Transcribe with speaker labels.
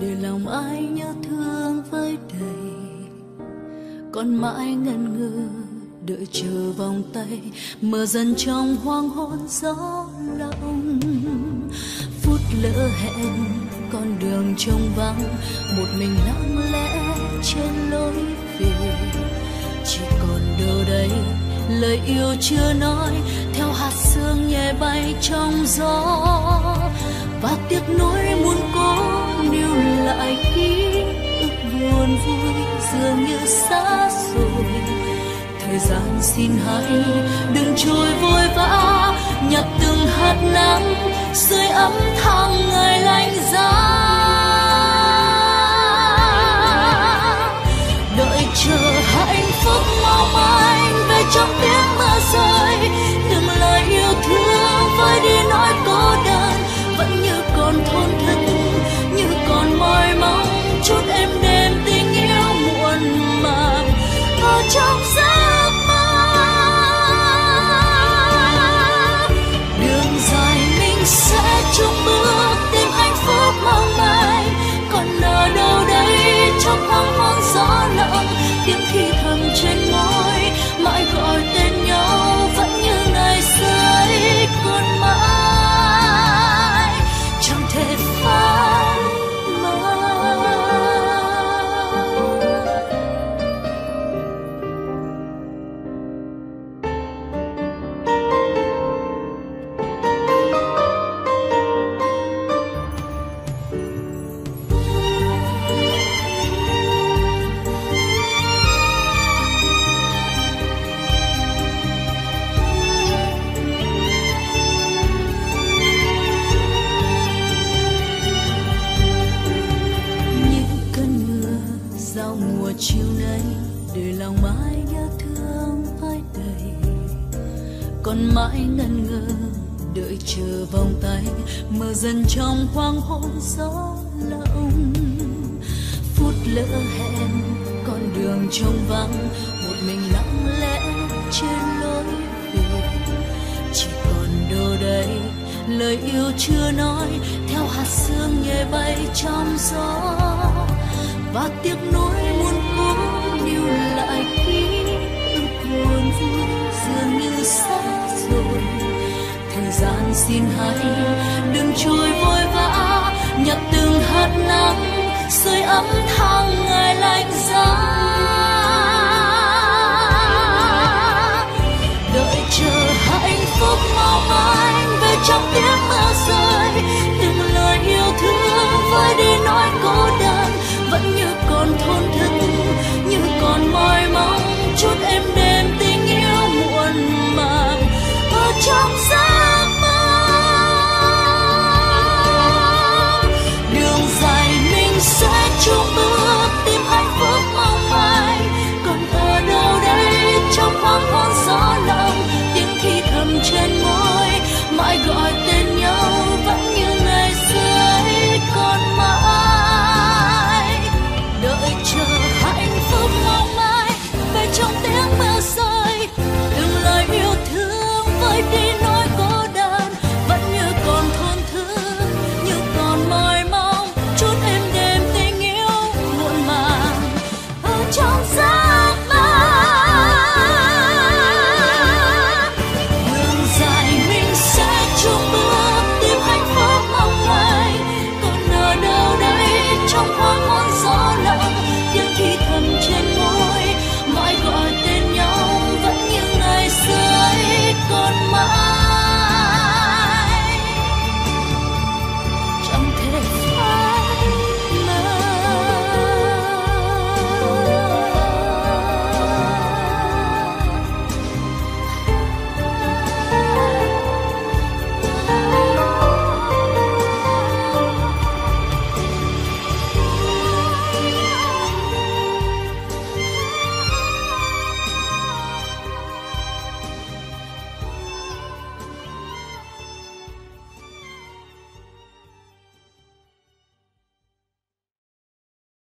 Speaker 1: để lòng ai nhớ thương với đầy. Còn mãi ngần ngừ đợi chờ vòng tay, mờ dần trong hoang hôn gió lộng phút lỡ hẹn, con đường trông vắng, một mình lặng lẽ trên lối về. Chỉ còn đâu đây, lời yêu chưa nói, theo hạt sương nhẹ bay trong gió. Và tiếc nuối muốn cố lại ký ức buồn vui dường như xa rồi thời gian xin hãy đừng trôi vội vã, nhặt từng hạt nắng, sưởi ấm tháng ngày lạnh giá còn mãi ngần ngơ đợi chờ vòng tay mờ dần trong hoang hôn gió lộng. Phút lỡ hẹn, con đường trông vắng, một mình lặng lẽ trên lối về. Chỉ còn đâu đây, lời yêu chưa nói, theo hạt sương nhẹ bay trong gió. Và tiếc nuối muốn cố níu lại kia xin hãy đừng trôi vội vã. Nhặt từng hạt nắng sưởi ấm tháng ngày lạnh giá. Đợi chờ hạnh phúc mong manh về trong tiếng mưa rơi.